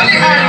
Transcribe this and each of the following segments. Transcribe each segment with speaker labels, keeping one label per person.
Speaker 1: Holy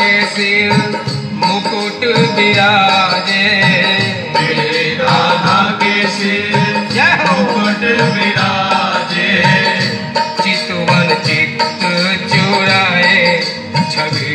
Speaker 1: के सिर मुकुट विराजे
Speaker 2: राधा के सिर मुकुट विराजे
Speaker 1: चितवन चित्त चुराए छवि